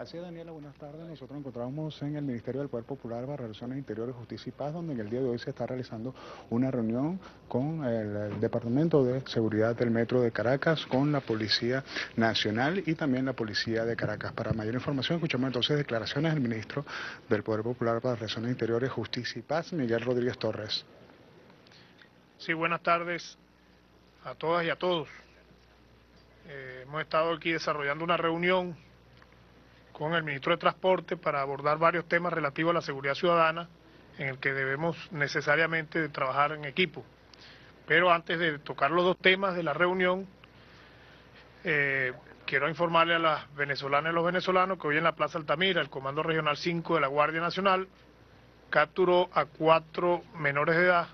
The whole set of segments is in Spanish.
Así es, Daniela, buenas tardes. Nosotros nos encontramos en el Ministerio del Poder Popular para Relaciones Interiores, Justicia y Paz, donde en el día de hoy se está realizando una reunión con el, Departamento de Seguridad del Metro de Caracas, con la Policía Nacional y también la Policía de Caracas. Para mayor información, escuchamos entonces declaraciones del Ministro del Poder Popular para Relaciones Interiores, Justicia y Paz, Miguel Rodríguez Torres. Sí, buenas tardes a todas y a todos. Eh, hemos estado aquí desarrollando una reunión con el ministro de Transporte para abordar varios temas relativos a la seguridad ciudadana en el que debemos necesariamente trabajar en equipo. Pero antes de tocar los dos temas de la reunión, eh, quiero informarle a las venezolanas y los venezolanos que hoy en la Plaza Altamira, el Comando Regional 5 de la Guardia Nacional capturó a cuatro menores de edad,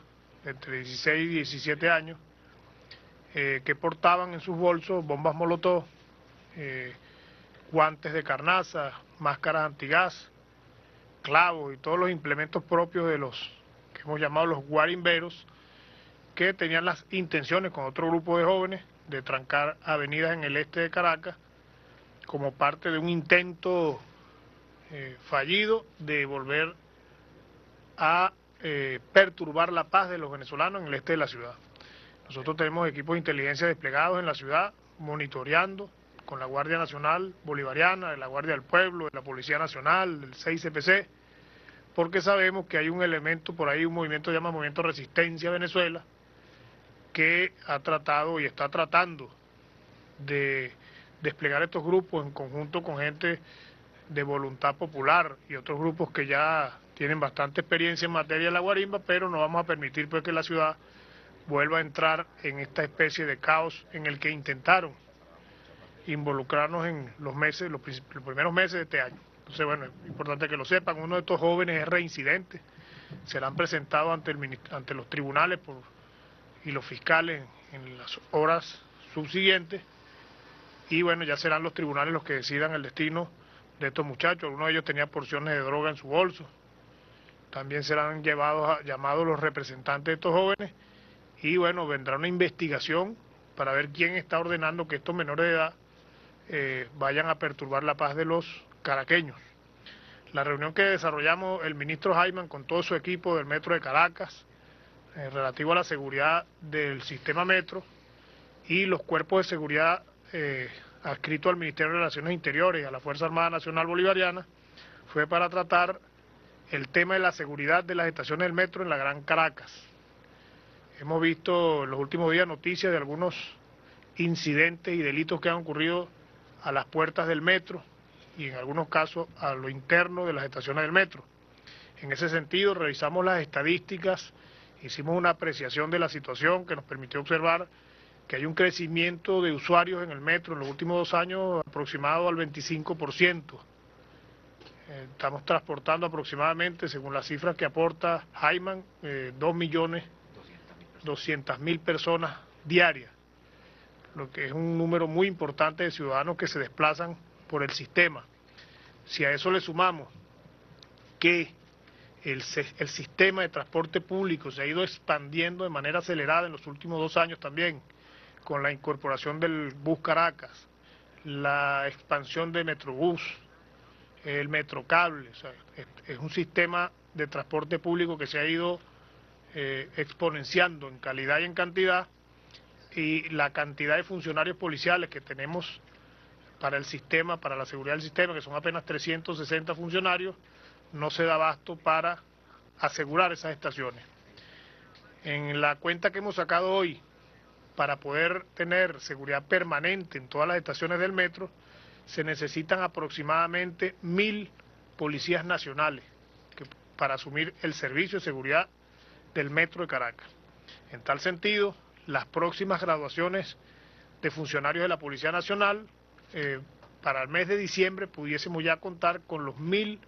entre 16 y 17 años, eh, que portaban en sus bolsos bombas molotov, eh, guantes de carnaza, máscaras antigás, clavos y todos los implementos propios de los que hemos llamado los guarimberos, que tenían las intenciones con otro grupo de jóvenes de trancar avenidas en el este de Caracas como parte de un intento eh, fallido de volver a eh, perturbar la paz de los venezolanos en el este de la ciudad. Nosotros tenemos equipos de inteligencia desplegados en la ciudad, monitoreando con la Guardia Nacional Bolivariana, de la Guardia del Pueblo, de la Policía Nacional, del 6CPC, porque sabemos que hay un elemento por ahí, un movimiento llamado Movimiento Resistencia Venezuela, que ha tratado y está tratando de desplegar estos grupos en conjunto con gente de voluntad popular y otros grupos que ya tienen bastante experiencia en materia de la guarimba, pero no vamos a permitir pues, que la ciudad vuelva a entrar en esta especie de caos en el que intentaron involucrarnos en los meses, los, primeros meses de este año. Entonces, bueno, es importante que lo sepan, uno de estos jóvenes es reincidente, serán presentados ante, el, ante los tribunales por, y los fiscales en las horas subsiguientes y bueno, ya serán los tribunales los que decidan el destino de estos muchachos. Algunos de ellos tenía porciones de droga en su bolso. También serán llevados llamados los representantes de estos jóvenes y bueno, vendrá una investigación para ver quién está ordenando que estos menores de edad eh, vayan a perturbar la paz de los caraqueños. La reunión que desarrollamos el ministro Jaiman con todo su equipo del Metro de Caracas, eh, relativo a la seguridad del sistema metro y los cuerpos de seguridad eh, adscritos al Ministerio de Relaciones Interiores y a la Fuerza Armada Nacional Bolivariana, fue para tratar el tema de la seguridad de las estaciones del metro en la Gran Caracas. Hemos visto en los últimos días noticias de algunos incidentes y delitos que han ocurrido a las puertas del metro y en algunos casos a lo interno de las estaciones del metro. En ese sentido, revisamos las estadísticas, hicimos una apreciación de la situación que nos permitió observar que hay un crecimiento de usuarios en el metro en los últimos dos años aproximado al 25%. Eh, estamos transportando aproximadamente, según las cifras que aporta Jaiman, eh, 2 millones 200 mil personas diarias lo que es un número muy importante de ciudadanos que se desplazan por el sistema. Si a eso le sumamos que el, el, sistema de transporte público se ha ido expandiendo de manera acelerada en los últimos dos años también, con la incorporación del bus Caracas, la expansión de Metrobús, el Metrocable, es, un sistema de transporte público que se ha ido eh, exponenciando en calidad y en cantidad y la cantidad de funcionarios policiales que tenemos para el sistema, para la seguridad del sistema, que son apenas 360 funcionarios, no se da abasto para asegurar esas estaciones. En la cuenta que hemos sacado hoy, para poder tener seguridad permanente en todas las estaciones del metro, se necesitan aproximadamente mil policías nacionales para asumir el servicio de seguridad del metro de Caracas. En tal sentido, las próximas graduaciones de funcionarios de la Policía Nacional, eh, para el mes de diciembre pudiésemos ya contar con los mil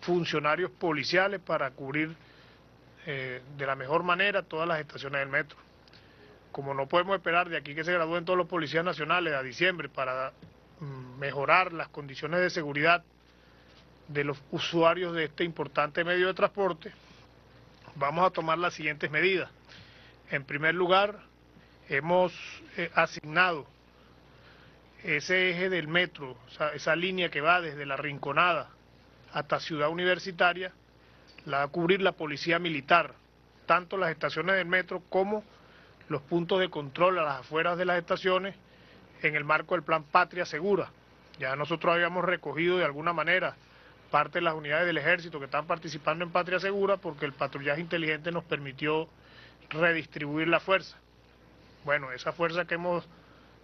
funcionarios policiales para cubrir eh, de la mejor manera todas las estaciones del metro. Como no podemos esperar de aquí que se gradúen todos los policías nacionales a diciembre para mm, mejorar las condiciones de seguridad de los usuarios de este importante medio de transporte, vamos a tomar las siguientes medidas. En primer lugar, hemos eh, asignado ese eje del metro, esa línea que va desde la Rinconada hasta Ciudad Universitaria, la va a cubrir la policía militar, tanto las estaciones del metro como los puntos de control a las afueras de las estaciones en el marco del plan Patria Segura. Ya nosotros habíamos recogido de alguna manera parte de las unidades del ejército que están participando en Patria Segura porque el patrullaje inteligente nos permitió redistribuir la fuerza. Bueno, esa fuerza que hemos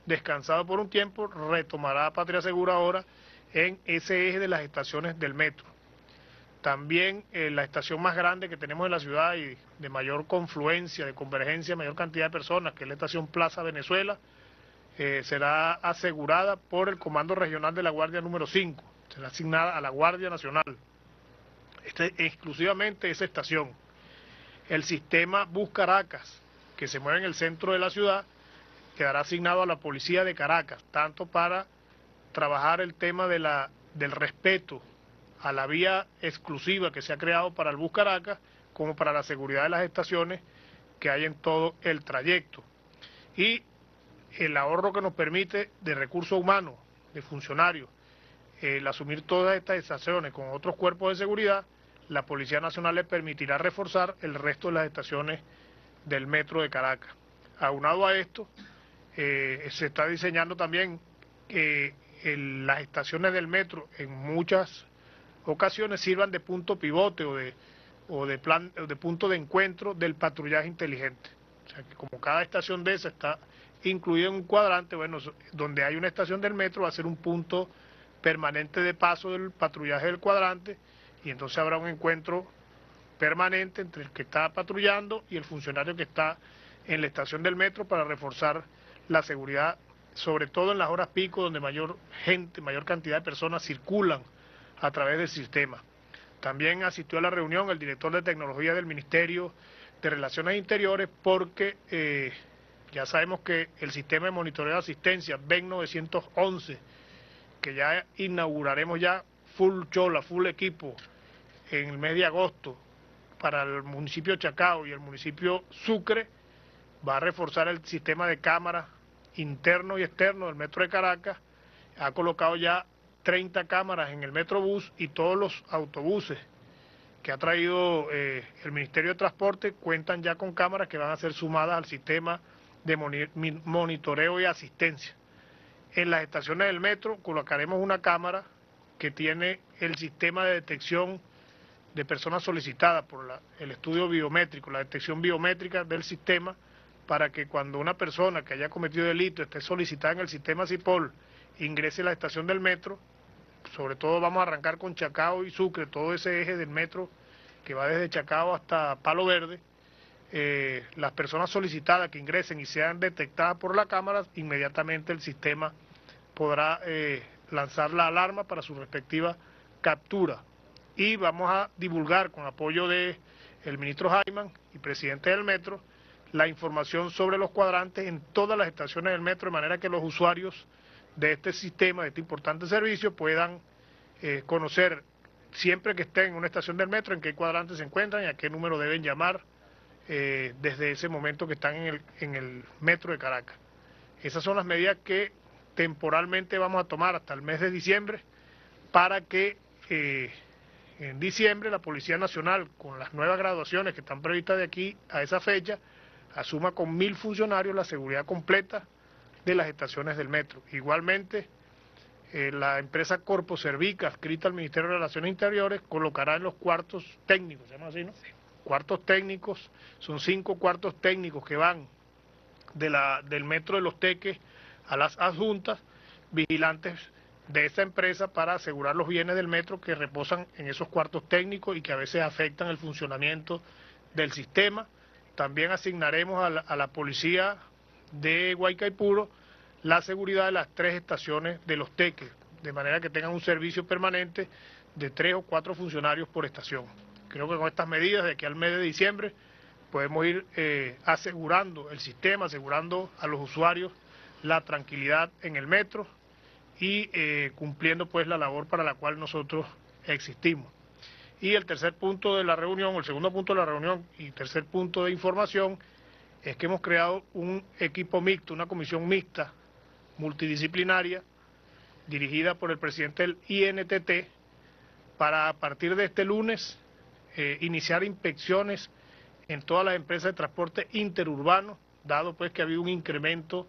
descansado por un tiempo retomará Patria Segura ahora en ese eje de las estaciones del metro. También eh, la estación más grande que tenemos en la ciudad y de mayor confluencia, de convergencia, mayor cantidad de personas, que es la estación Plaza Venezuela, eh, será asegurada por el Comando Regional de la Guardia número 5, será asignada a la Guardia Nacional, este, exclusivamente esa estación. El sistema Bus Caracas, que se mueve en el centro de la ciudad, quedará asignado a la Policía de Caracas, tanto para trabajar el tema de la, del respeto a la vía exclusiva que se ha creado para el Bus Caracas, como para la seguridad de las estaciones que hay en todo el trayecto. Y el ahorro que nos permite de recursos humanos, de funcionarios, el asumir todas estas estaciones con otros cuerpos de seguridad, la Policía Nacional le permitirá reforzar el resto de las estaciones del metro de Caracas. Aunado a esto, eh, se está diseñando también que las estaciones del metro en muchas ocasiones sirvan de punto pivote o de, o de, plan, de punto de encuentro del patrullaje inteligente. O sea que como cada estación de esa está incluida en un cuadrante, bueno, donde hay una estación del metro va a ser un punto permanente de paso del patrullaje del cuadrante y entonces habrá un encuentro permanente entre el que está patrullando y el funcionario que está en la estación del metro para reforzar la seguridad, sobre todo en las horas pico donde mayor gente, mayor cantidad de personas circulan a través del sistema. También asistió a la reunión el director de tecnología del Ministerio de Relaciones Interiores porque eh, ya sabemos que el sistema de monitoreo de asistencia BEN 911, que ya inauguraremos ya full chola, full equipo en el mes de agosto para el municipio Chacao y el municipio Sucre, va a reforzar el sistema de cámaras interno y externo del metro de Caracas, ha colocado ya 30 cámaras en el Metrobús y todos los autobuses que ha traído eh, el Ministerio de Transporte cuentan ya con cámaras que van a ser sumadas al sistema de monitoreo y asistencia. En las estaciones del metro colocaremos una cámara que tiene el sistema de detección de personas solicitadas por el estudio biométrico, la detección biométrica del sistema, para que cuando una persona que haya cometido delito esté solicitada en el sistema CIPOL, ingrese a la estación del metro, sobre todo vamos a arrancar con Chacao y Sucre, todo ese eje del metro que va desde Chacao hasta Palo Verde, eh, las personas solicitadas que ingresen y sean detectadas por la cámara, inmediatamente el sistema podrá eh, lanzar la alarma para su respectiva captura. Y vamos a divulgar con apoyo de el ministro Jaiman y presidente del metro la información sobre los cuadrantes en todas las estaciones del metro, de manera que los usuarios de este sistema, de este importante servicio, puedan eh, conocer siempre que estén en una estación del metro en qué cuadrante se encuentran y a qué número deben llamar eh, desde ese momento que están en el, en el metro de Caracas. Esas son las medidas que temporalmente vamos a tomar hasta el mes de diciembre para que eh, en diciembre la Policía Nacional, con las nuevas graduaciones que están previstas de aquí a esa fecha, asuma con mil funcionarios la seguridad completa de las estaciones del metro. Igualmente, eh, la empresa Corpo Servica, adscrita al Ministerio de Relaciones Interiores, colocará en los cuartos técnicos, ¿se llama así, no? Cuartos técnicos, son cinco cuartos técnicos que van de la, del metro de los teques a las adjuntas, vigilantes de esa empresa para asegurar los bienes del metro que reposan en esos cuartos técnicos y que a veces afectan el funcionamiento del sistema. También asignaremos a la, policía de Guaycaipuro la seguridad de las tres estaciones de los teques, de manera que tengan un servicio permanente de tres o cuatro funcionarios por estación. Creo que con estas medidas de aquí al mes de diciembre podemos ir eh, asegurando el sistema, asegurando a los usuarios la tranquilidad en el metro y eh, cumpliendo pues la labor para la cual nosotros existimos. Y el tercer punto de la reunión, el segundo punto de la reunión y tercer punto de información es que hemos creado un equipo mixto, una comisión mixta multidisciplinaria dirigida por el presidente del INTT para a partir de este lunes eh, iniciar inspecciones en todas las empresas de transporte interurbano, dado pues que ha habido un incremento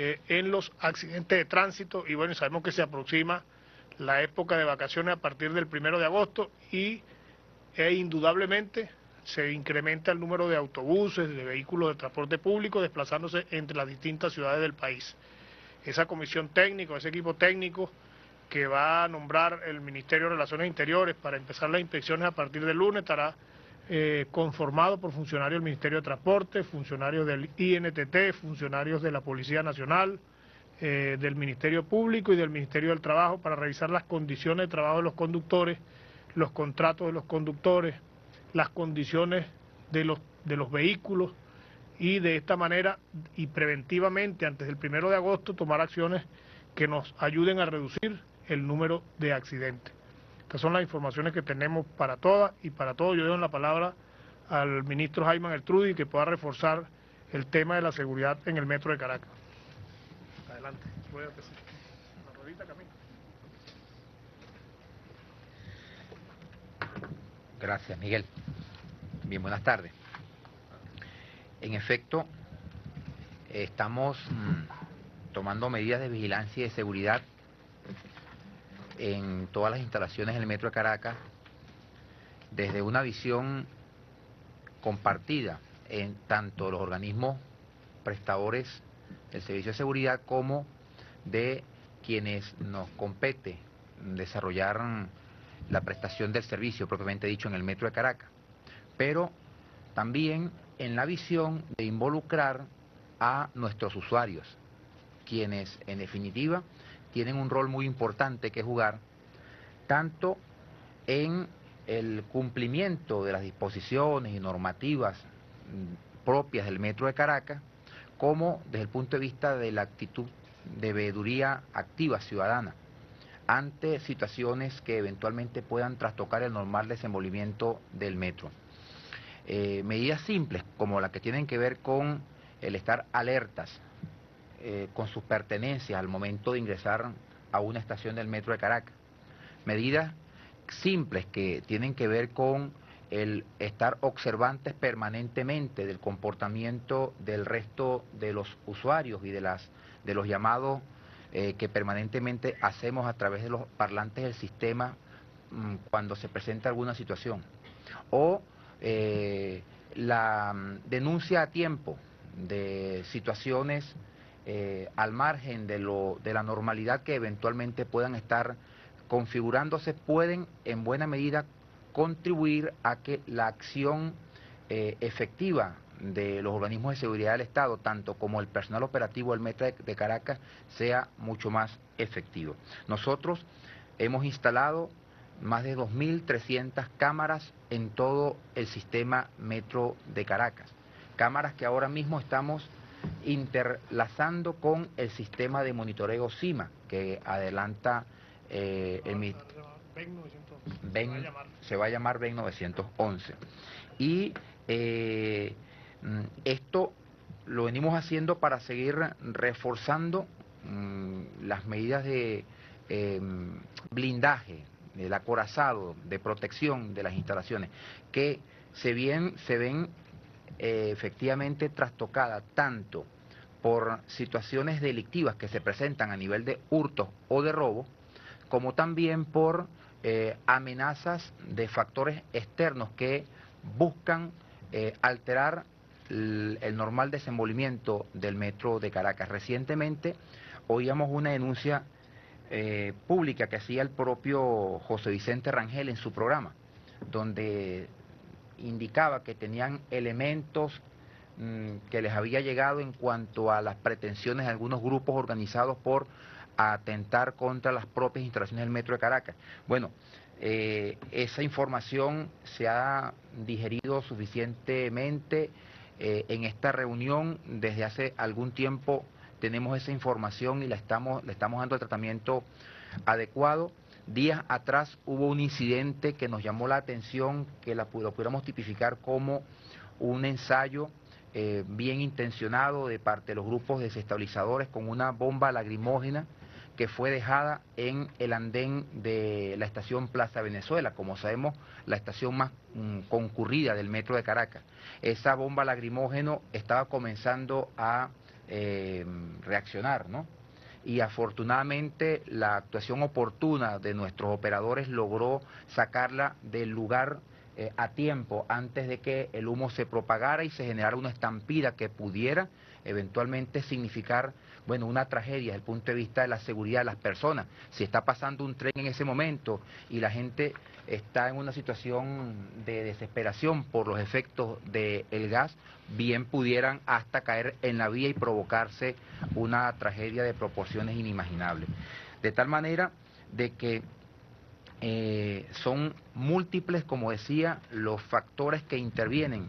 eh, en los accidentes de tránsito y bueno, sabemos que se aproxima la época de vacaciones a partir del primero de agosto y e indudablemente se incrementa el número de autobuses, de vehículos de transporte público desplazándose entre las distintas ciudades del país. Esa comisión técnica, ese equipo técnico que va a nombrar el Ministerio de Relaciones Interiores para empezar las inspecciones a partir del lunes estará eh, conformado por funcionarios del Ministerio de Transporte, funcionarios del INTT, funcionarios de la Policía Nacional, eh, del Ministerio Público y del Ministerio del Trabajo para revisar las condiciones de trabajo de los conductores, los contratos de los conductores, las condiciones de los, de los vehículos y de esta manera y preventivamente antes del primero de agosto tomar acciones que nos ayuden a reducir el número de accidentes. Estas son las informaciones que tenemos para todas y para todo. Yo doy la palabra al ministro Jaime Eltrudi que pueda reforzar el tema de la seguridad en el metro de Caracas. Adelante. Gracias, Miguel. Bien, buenas tardes. En efecto, estamos mm, tomando medidas de vigilancia y de seguridad en todas las instalaciones del Metro de Caracas desde una visión compartida en tanto los organismos prestadores del servicio de seguridad como de quienes nos compete desarrollar la prestación del servicio propiamente dicho en el Metro de Caracas, pero también en la visión de involucrar a nuestros usuarios, quienes en definitiva tienen un rol muy importante que jugar, tanto en el cumplimiento de las disposiciones y normativas mm, propias del Metro de Caracas, como desde el punto de vista de la actitud de veeduría activa ciudadana ante situaciones que eventualmente puedan trastocar el normal desenvolvimiento del metro. Eh, medidas simples como las que tienen que ver con el estar alertas eh, con sus pertenencias al momento de ingresar a una estación del metro de Caracas. Medidas simples que tienen que ver con el estar observantes permanentemente del comportamiento del resto de los usuarios y de, las, de los llamados eh, que permanentemente hacemos a través de los parlantes del sistema mm, cuando se presenta alguna situación. O eh, la mm, denuncia a tiempo de situaciones eh, al margen de, lo, de la normalidad que eventualmente puedan estar configurándose, pueden en buena medida contribuir a que la acción eh, efectiva de los organismos de seguridad del Estado, tanto como el personal operativo del Metro de Caracas, sea mucho más efectivo. Nosotros hemos instalado más de 2.300 cámaras en todo el sistema Metro de Caracas. Cámaras que ahora mismo estamos interlazando con el sistema de monitoreo CIMA que adelanta eh, el ben, se va a llamar BEN 911. Y eh, esto lo venimos haciendo para seguir reforzando mm, las medidas de eh, blindaje, del acorazado, de protección de las instalaciones, que se, bien, se ven eh, efectivamente trastocada tanto por situaciones delictivas que se presentan a nivel de hurto o de robo, como también por eh, amenazas de factores externos que buscan eh, alterar el, normal desenvolvimiento del metro de Caracas. Recientemente oíamos una denuncia pública que hacía el propio José Vicente Rangel en su programa, donde indicaba que tenían elementos mm, que les había llegado en cuanto a las pretensiones de algunos grupos organizados por atentar contra las propias instalaciones del Metro de Caracas. Bueno, eh, esa información se ha digerido suficientemente eh, en esta reunión. Desde hace algún tiempo tenemos esa información y la estamos, le estamos dando el tratamiento adecuado. Días atrás hubo un incidente que nos llamó la atención, que la, lo pudiéramos tipificar como un ensayo eh, bien intencionado de parte de los grupos desestabilizadores con una bomba lacrimógena que fue dejada en el andén de la estación Plaza Venezuela, como sabemos, la estación más mm, concurrida del metro de Caracas. Esa bomba lacrimógeno estaba comenzando a eh, reaccionar, ¿no? Y afortunadamente la actuación oportuna de nuestros operadores logró sacarla del lugar eh, a tiempo antes de que el humo se propagara y se generara una estampida que pudiera eventualmente significar bueno, una tragedia desde el punto de vista de la seguridad de las personas. Si está pasando un tren en ese momento y la gente está en una situación de desesperación por los efectos del gas, bien pudieran hasta caer en la vía y provocarse una tragedia de proporciones inimaginables. De tal manera de que eh, son múltiples, como decía, los factores que intervienen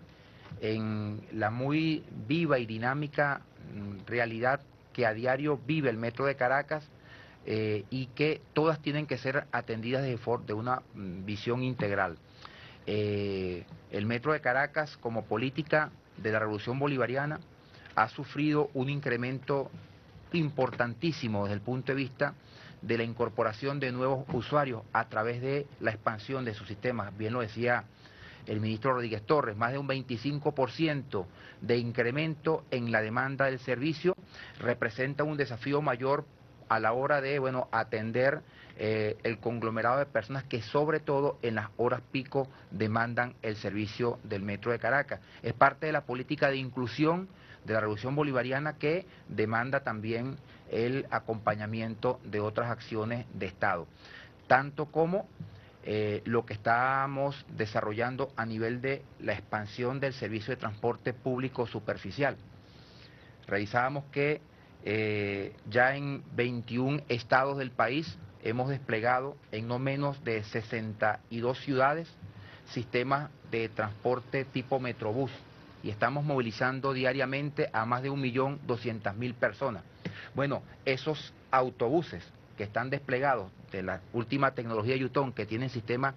en la muy viva y dinámica mm, realidad que a diario vive el metro de Caracas eh, y que todas tienen que ser atendidas de, una mm, visión integral. Eh, el metro de Caracas, como política de la revolución bolivariana, ha sufrido un incremento importantísimo desde el punto de vista de la incorporación de nuevos usuarios a través de la expansión de sus sistemas. Bien lo decía el ministro Rodríguez Torres, más de un 25% de incremento en la demanda del servicio representa un desafío mayor a la hora de bueno atender eh, el conglomerado de personas que sobre todo en las horas pico demandan el servicio del metro de Caracas. Es parte de la política de inclusión de la revolución bolivariana que demanda también el acompañamiento de otras acciones de Estado, tanto como eh, lo que estamos desarrollando a nivel de la expansión del servicio de transporte público superficial. Revisábamos que eh, ya en 21 estados del país hemos desplegado en no menos de 62 ciudades sistemas de transporte tipo Metrobús y estamos movilizando diariamente a más de 1.200.000 personas. Bueno, esos autobuses que están desplegados de la última tecnología Yutón, que tienen sistema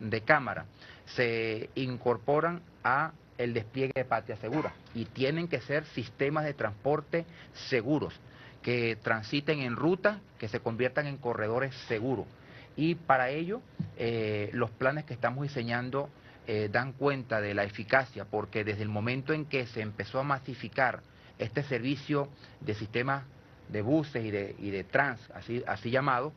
de cámara, se incorporan a el despliegue de Patria Segura y tienen que ser sistemas de transporte seguros, que transiten en ruta, que se conviertan en corredores seguros. Y para ello, eh, los planes que estamos diseñando eh, dan cuenta de la eficacia, porque desde el momento en que se empezó a masificar este servicio de sistemas de buses y de, y de trans, así, así llamado,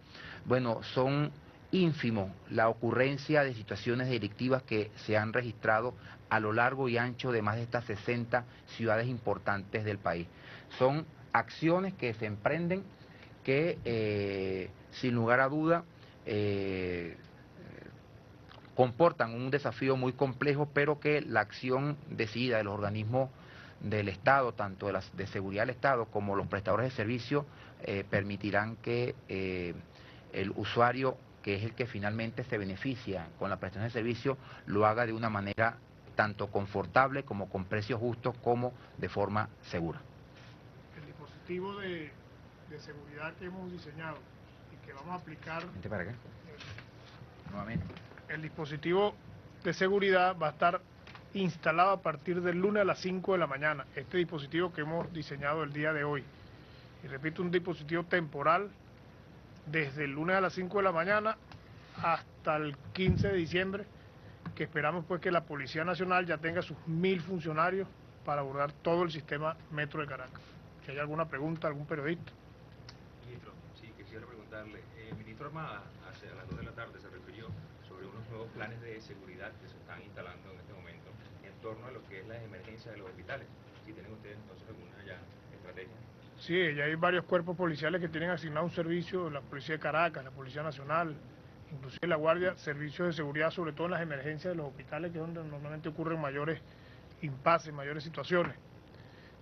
bueno, son ínfimo la ocurrencia de situaciones delictivas que se han registrado a lo largo y ancho de más de estas 60 ciudades importantes del país. Son acciones que se emprenden que, eh, sin lugar a duda, eh, comportan un desafío muy complejo, pero que la acción decidida de los organismos del Estado, tanto de, seguridad del Estado como los prestadores de servicio, eh, permitirán que el usuario, que es el que finalmente se beneficia con la prestación de servicio, lo haga de una manera tanto confortable como con precios justos como de forma segura. El dispositivo de, seguridad que hemos diseñado y que vamos a aplicar... ¿Para qué? Nuevamente. El dispositivo de seguridad va a estar instalado a partir del lunes a las 5 de la mañana. Este dispositivo que hemos diseñado el día de hoy. Y repito, un dispositivo temporal desde el lunes a las 5 de la mañana hasta el 15 de diciembre, que esperamos pues que la Policía Nacional ya tenga sus mil funcionarios para abordar todo el sistema metro de Caracas. Si hay alguna pregunta, algún periodista. Ministro, sí, quisiera preguntarle, eh, ministro Armada hace a las 2 de la tarde se refirió sobre unos nuevos planes de seguridad que se están instalando en este momento en torno a lo que es la emergencia de los hospitales. Si tienen ustedes entonces alguna ya estrategia. Sí, ya hay varios cuerpos policiales que tienen asignado un servicio, la Policía de Caracas, la Policía Nacional, inclusive la Guardia, servicios de seguridad, sobre todo en las emergencias de los hospitales, que es donde normalmente ocurren mayores impases, mayores situaciones.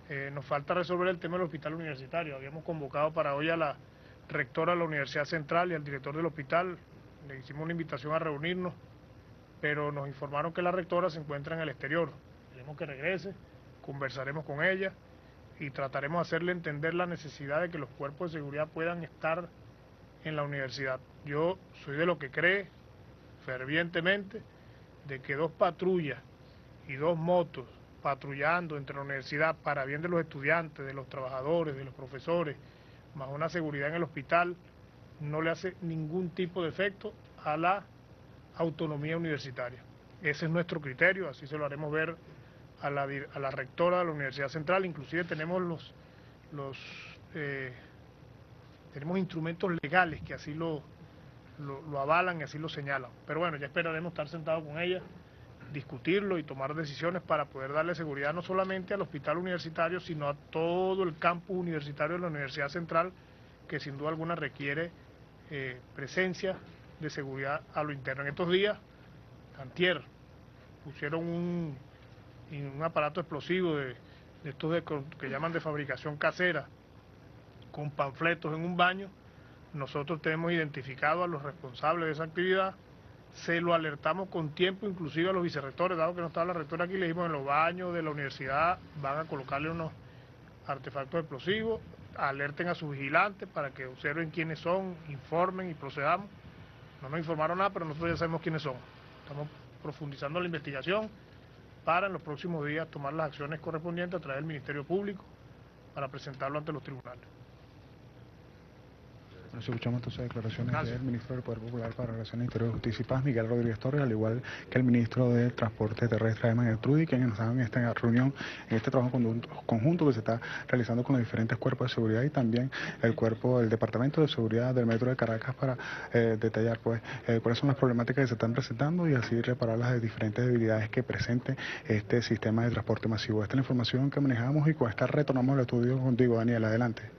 Eh, nos falta resolver el tema del hospital universitario. Habíamos convocado para hoy a la rectora de la Universidad Central y al director del hospital. Le hicimos una invitación a reunirnos, pero nos informaron que la rectora se encuentra en el exterior. Queremos que regrese, conversaremos con ella y trataremos de hacerle entender la necesidad de que los cuerpos de seguridad puedan estar en la universidad. Yo soy de lo que cree fervientemente de que dos patrullas y dos motos patrullando entre la universidad para bien de los estudiantes, de los trabajadores, de los profesores, más una seguridad en el hospital, no le hace ningún tipo de efecto a la autonomía universitaria. Ese es nuestro criterio, así se lo haremos ver a la, rectora de la Universidad Central, inclusive tenemos los, los eh, tenemos instrumentos legales que así lo, avalan y así lo señalan. Pero bueno, ya esperaremos estar sentados con ella, discutirlo y tomar decisiones para poder darle seguridad no solamente al hospital universitario, sino a todo el campus universitario de la Universidad Central, que sin duda alguna requiere eh, presencia de seguridad a lo interno. En estos días, antier, pusieron un un aparato explosivo de, estos que llaman de fabricación casera, con panfletos en un baño, nosotros tenemos identificado a los responsables de esa actividad, se lo alertamos con tiempo, inclusive a los vicerrectores, dado que no estaba la rectora aquí, le dijimos en los baños de la universidad van a colocarle unos artefactos explosivos, alerten a sus vigilantes para que observen quiénes son, informen y procedamos. No nos informaron nada, pero nosotros ya sabemos quiénes son. Estamos profundizando la investigación para en los próximos días tomar las acciones correspondientes a través del Ministerio Público para presentarlo ante los tribunales. Nos escuchamos entonces declaraciones Gracias. del ministro del Poder Popular para Relaciones Interiores, Justicia y Paz, Miguel Rodríguez Torres, al igual que el ministro de Transporte Terrestre, Emmanuel Trudy, quienes nos dan en esta reunión, en este trabajo conjunto que se está realizando con los diferentes cuerpos de seguridad y también el cuerpo del Departamento de Seguridad del Metro de Caracas para eh, detallar pues eh, cuáles son las problemáticas que se están presentando y así reparar las diferentes debilidades que presente este sistema de transporte masivo. Esta es la información que manejamos y con esta retornamos al estudio contigo, Daniel. Adelante.